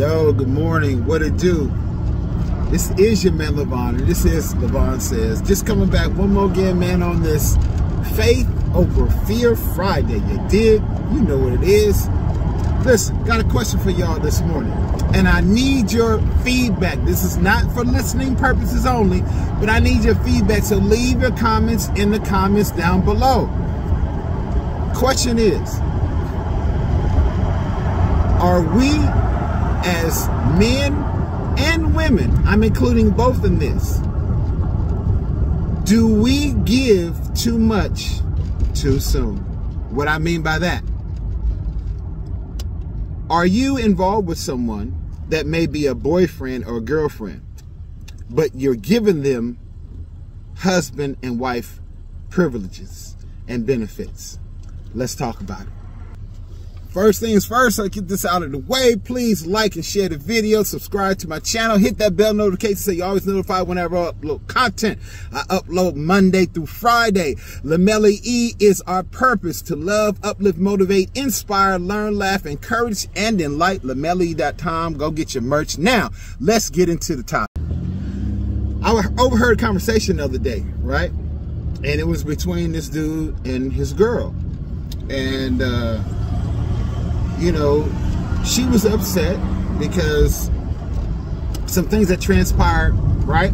Yo, good morning. What it do? This is your man LaVon, this is LaVon Says. Just coming back one more again, man, on this Faith Over Fear Friday. You did, you know what it is. Listen, got a question for y'all this morning, and I need your feedback. This is not for listening purposes only, but I need your feedback, so leave your comments in the comments down below. Question is, are we as men and women, I'm including both in this, do we give too much too soon? What I mean by that, are you involved with someone that may be a boyfriend or girlfriend, but you're giving them husband and wife privileges and benefits? Let's talk about it. First things first, I get this out of the way. Please like and share the video. Subscribe to my channel. Hit that bell notification so you're always notified whenever I upload content. I upload Monday through Friday. Lamelli E is our purpose to love, uplift, motivate, inspire, learn, laugh, encourage, and enlighten. Lamelli.com. Go get your merch. Now, let's get into the topic. I overheard a conversation the other day, right? And it was between this dude and his girl. And, uh, you know, she was upset because some things that transpired, right?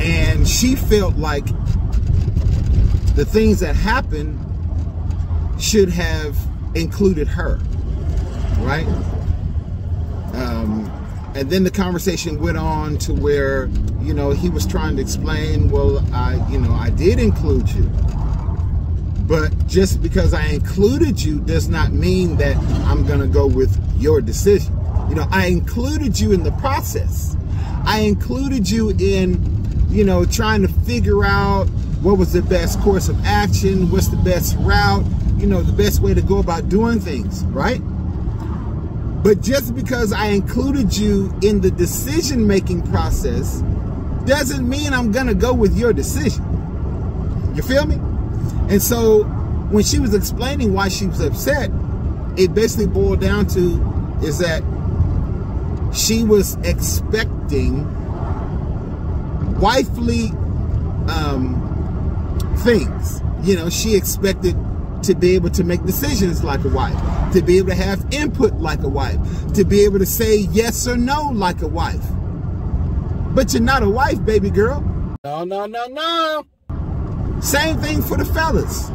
And she felt like the things that happened should have included her, right? Um, and then the conversation went on to where, you know, he was trying to explain, well, I, you know, I did include you but just because I included you does not mean that I'm going to go with your decision. You know, I included you in the process. I included you in, you know, trying to figure out what was the best course of action, what's the best route, you know, the best way to go about doing things, right? But just because I included you in the decision making process doesn't mean I'm going to go with your decision. You feel me? And so when she was explaining why she was upset, it basically boiled down to is that she was expecting wifely um, things. You know, she expected to be able to make decisions like a wife, to be able to have input like a wife, to be able to say yes or no like a wife. But you're not a wife, baby girl. No, no, no, no. Same thing for the fellas.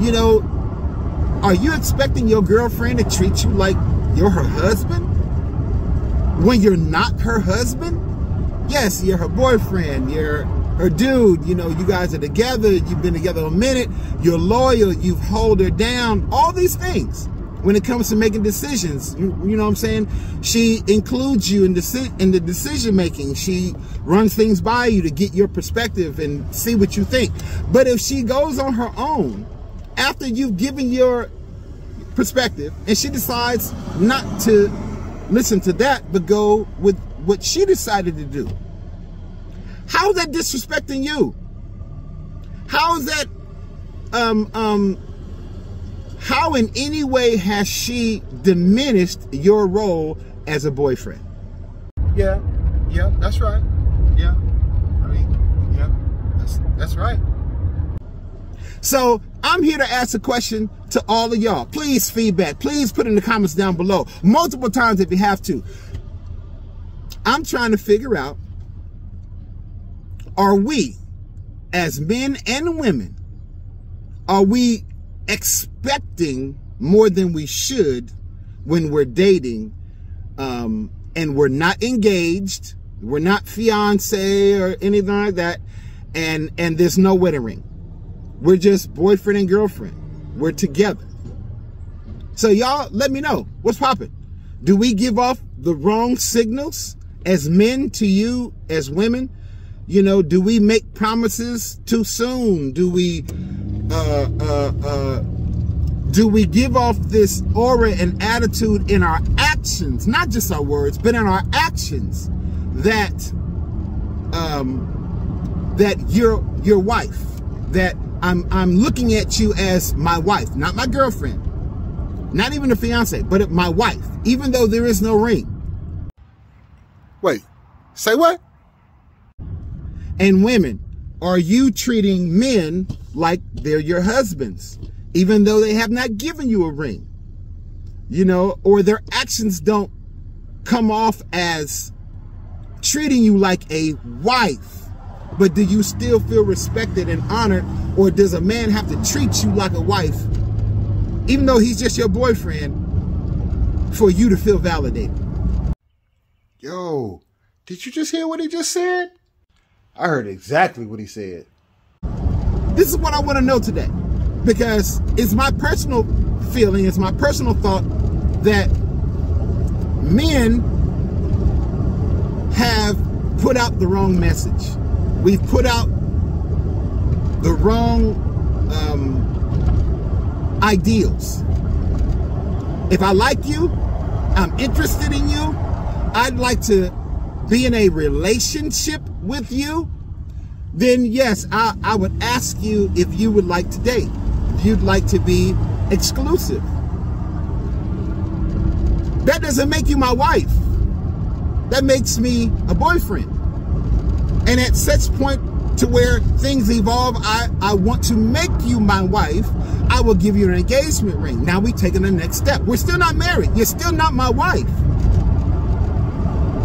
You know, are you expecting your girlfriend to treat you like you're her husband? When you're not her husband? Yes, you're her boyfriend, you're her dude, you know, you guys are together, you've been together a minute, you're loyal, you've hold her down, all these things. When it comes to making decisions, you, you know what I'm saying? She includes you in, deci in the decision making. She runs things by you to get your perspective and see what you think. But if she goes on her own, after you've given your perspective, and she decides not to listen to that, but go with what she decided to do, how is that disrespecting you? How is that um, um, how in any way has she diminished your role as a boyfriend? Yeah, yeah, that's right. Yeah, I mean, yeah, that's, that's right. So I'm here to ask a question to all of y'all. Please feedback. Please put in the comments down below. Multiple times if you have to. I'm trying to figure out, are we, as men and women, are we expecting more than we should when we're dating um, and we're not engaged, we're not fiance or anything like that, and and there's no wedding ring. We're just boyfriend and girlfriend. We're together. So y'all let me know what's popping. Do we give off the wrong signals as men to you as women? You know, do we make promises too soon? Do we uh, uh, uh, do we give off this aura and attitude in our actions, not just our words, but in our actions that um, that you're your wife, that I'm I'm looking at you as my wife, not my girlfriend. not even a fiance, but my wife, even though there is no ring. Wait, say what? And women, are you treating men like they're your husbands, even though they have not given you a ring? You know, or their actions don't come off as treating you like a wife, but do you still feel respected and honored? Or does a man have to treat you like a wife, even though he's just your boyfriend, for you to feel validated? Yo, did you just hear what he just said? I heard exactly what he said. This is what I want to know today because it's my personal feeling, it's my personal thought that men have put out the wrong message. We've put out the wrong um, ideals. If I like you, I'm interested in you, I'd like to be in a relationship with you, then yes, I, I would ask you if you would like to date. If you'd like to be exclusive. That doesn't make you my wife. That makes me a boyfriend. And at such point to where things evolve, I, I want to make you my wife, I will give you an engagement ring. Now we taking the next step. We're still not married. You're still not my wife.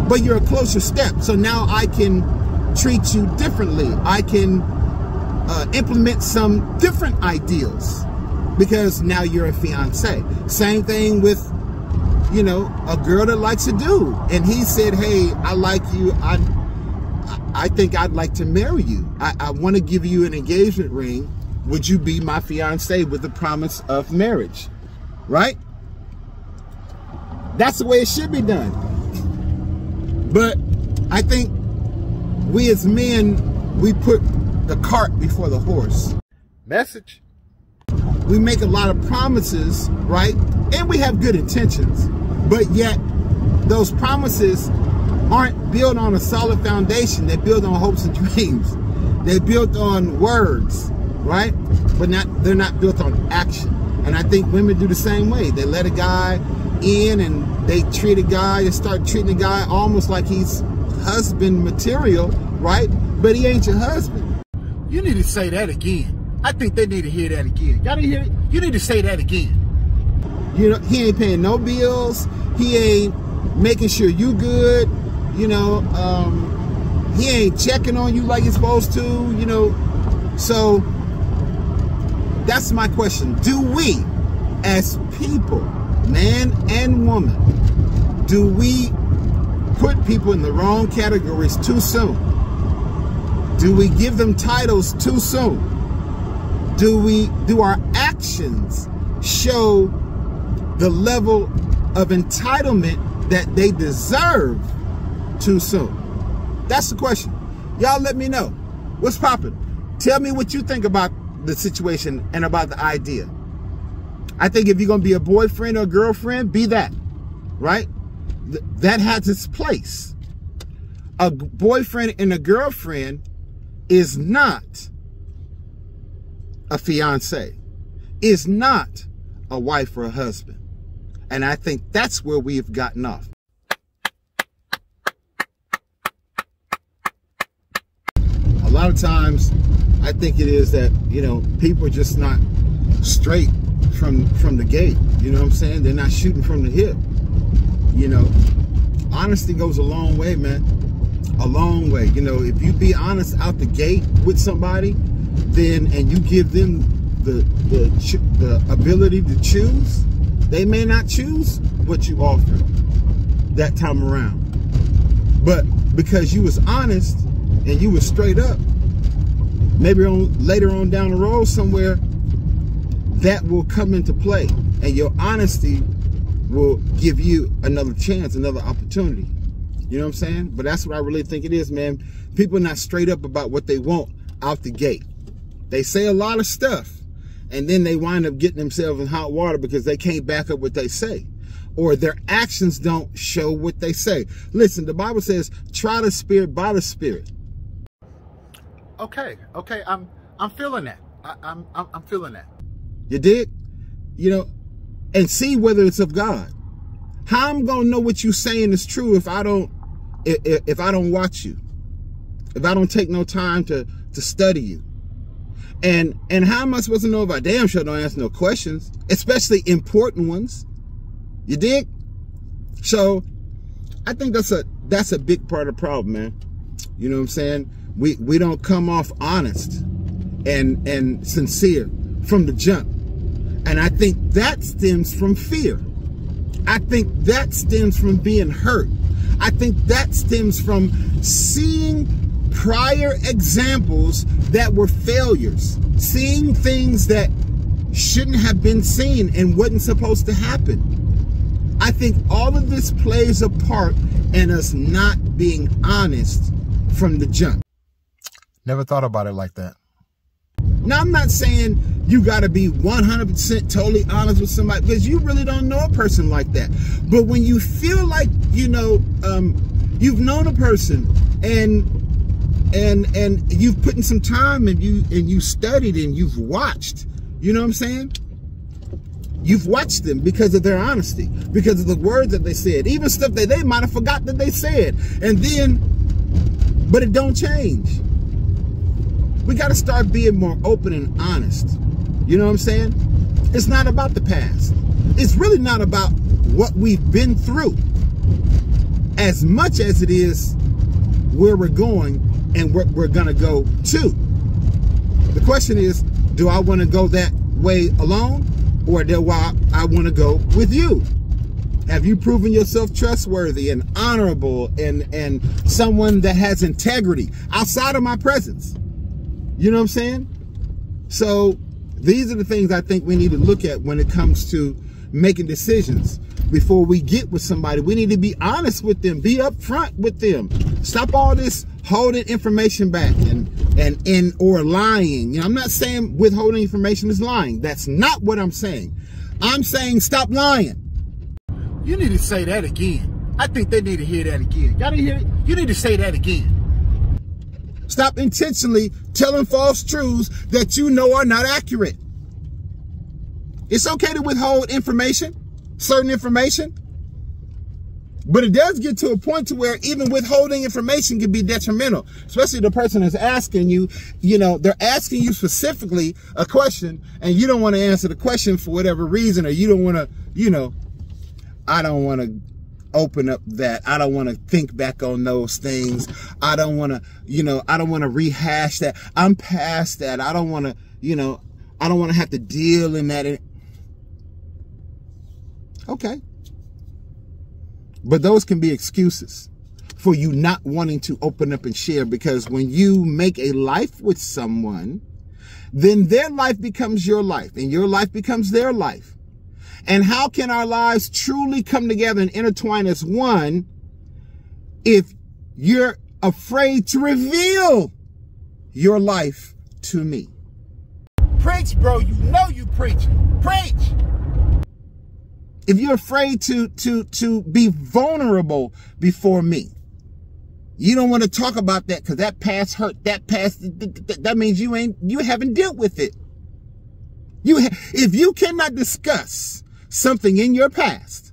But you're a closer step. So now I can treat you differently. I can uh, implement some different ideals because now you're a fiance. Same thing with, you know, a girl that likes to do. And he said, hey, I like you. I, I think I'd like to marry you. I, I want to give you an engagement ring. Would you be my fiance with the promise of marriage? Right? That's the way it should be done. But I think we as men, we put the cart before the horse. Message. We make a lot of promises, right? And we have good intentions, but yet those promises aren't built on a solid foundation. They're built on hopes and dreams. They're built on words, right? But not they're not built on action. And I think women do the same way. They let a guy in and they treat a guy and start treating a guy almost like he's husband material, right? But he ain't your husband. You need to say that again. I think they need to hear that again. Y'all to hear it? You need to say that again. You know, he ain't paying no bills. He ain't making sure you good. You know, um, he ain't checking on you like he's supposed to, you know. So that's my question. Do we, as people, man and woman, do we put people in the wrong categories too soon? Do we give them titles too soon? Do we do our actions show the level of entitlement that they deserve too soon? That's the question. Y'all let me know. What's popping? Tell me what you think about the situation and about the idea. I think if you're going to be a boyfriend or girlfriend, be that, right? Th that has its place. A boyfriend and a girlfriend is not a fiance, is not a wife or a husband. And I think that's where we've gotten off. A lot of times, I think it is that, you know, people are just not straight from from the gate. You know what I'm saying? They're not shooting from the hip. You know, honesty goes a long way, man. A long way. You know, if you be honest out the gate with somebody, then and you give them the the the ability to choose, they may not choose what you offer that time around. But because you was honest and you was straight up, maybe on later on down the road somewhere, that will come into play and your honesty will give you another chance, another opportunity. You know what I'm saying? But that's what I really think it is, man. People are not straight up about what they want out the gate. They say a lot of stuff and then they wind up getting themselves in hot water because they can't back up what they say or their actions don't show what they say. Listen, the Bible says, try the spirit by the spirit. Okay, okay, I'm I'm feeling that. I, I'm I'm feeling that. You did? You know, and see whether it's of God. How I'm gonna know what you're saying is true if I don't if, if I don't watch you, if I don't take no time to to study you. And and how am I supposed to know if I damn sure don't ask no questions, especially important ones? You dig? So I think that's a that's a big part of the problem, man. You know what I'm saying? We we don't come off honest and and sincere from the jump. And I think that stems from fear. I think that stems from being hurt. I think that stems from seeing prior examples that were failures, seeing things that shouldn't have been seen and wasn't supposed to happen. I think all of this plays a part in us not being honest from the jump. Never thought about it like that. Now, I'm not saying you got to be 100% totally honest with somebody because you really don't know a person like that. But when you feel like, you know, um, you've known a person and and and you've put in some time and you and you studied and you've watched, you know what I'm saying? You've watched them because of their honesty, because of the words that they said, even stuff that they might have forgot that they said. And then, but it don't change. We got to start being more open and honest. You know what I'm saying? It's not about the past. It's really not about what we've been through as much as it is where we're going and where we're going to go to. The question is, do I want to go that way alone or do I, I want to go with you? Have you proven yourself trustworthy and honorable and, and someone that has integrity outside of my presence? You know what I'm saying? So these are the things I think we need to look at when it comes to making decisions before we get with somebody. We need to be honest with them, be upfront with them. Stop all this holding information back and and in or lying. You know, I'm not saying withholding information is lying. That's not what I'm saying. I'm saying stop lying. You need to say that again. I think they need to hear that again. Y'all hear it? You need to say that again. Stop intentionally telling false truths that you know are not accurate. It's okay to withhold information, certain information, but it does get to a point to where even withholding information can be detrimental, especially the person is asking you, you know, they're asking you specifically a question and you don't want to answer the question for whatever reason, or you don't want to, you know, I don't want to open up that. I don't want to think back on those things. I don't want to, you know, I don't want to rehash that. I'm past that. I don't want to, you know, I don't want to have to deal in that. Okay. But those can be excuses for you not wanting to open up and share because when you make a life with someone, then their life becomes your life and your life becomes their life. And how can our lives truly come together and intertwine as one if you're afraid to reveal your life to me? Preach, bro. You know you preach. Preach. If you're afraid to to to be vulnerable before me, you don't want to talk about that because that past hurt, that past that means you ain't you haven't dealt with it. You if you cannot discuss something in your past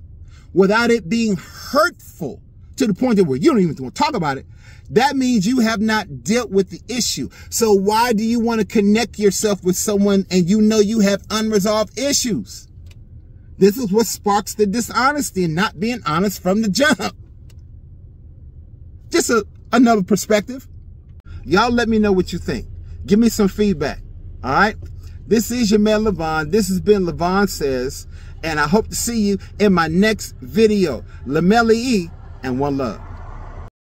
without it being hurtful to the point that where you don't even want to talk about it, that means you have not dealt with the issue. So why do you want to connect yourself with someone and you know you have unresolved issues? This is what sparks the dishonesty and not being honest from the jump. Just a, another perspective. Y'all let me know what you think. Give me some feedback. All right. This is your man LaVon. This has been LaVon Says and I hope to see you in my next video. Lameli E and one love.